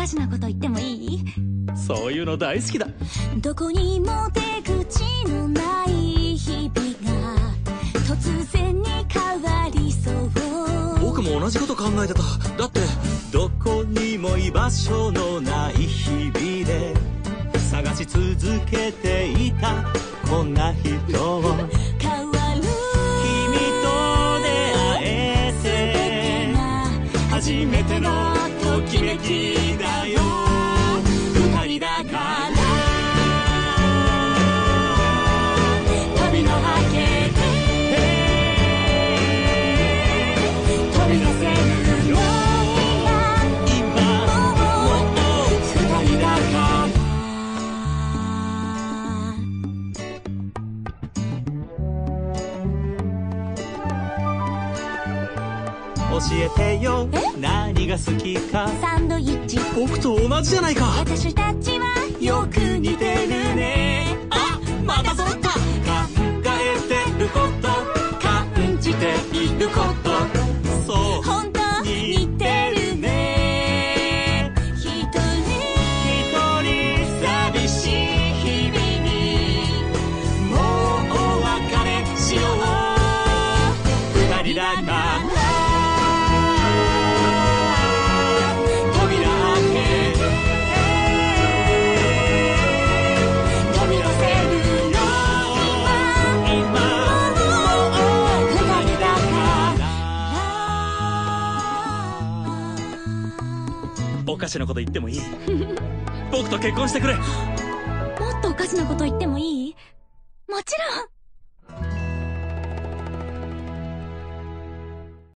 かしなこと言ってもいい？そういうの大好きだ。どこにも出口のない日々が突然に変わりそう。僕も同じこと考えてた。だってどこにも居場所のない日々で。探し続けていたこんな人を。変わる。君と出会えて。初めてのときめきだよ。えてよ。何が好きか。サンドイッチ。僕と同じじゃないか。私たちはよおかしなこと言ってもいい。僕と結婚してくれ。もっとおかしなこと言ってもいい？もちろん。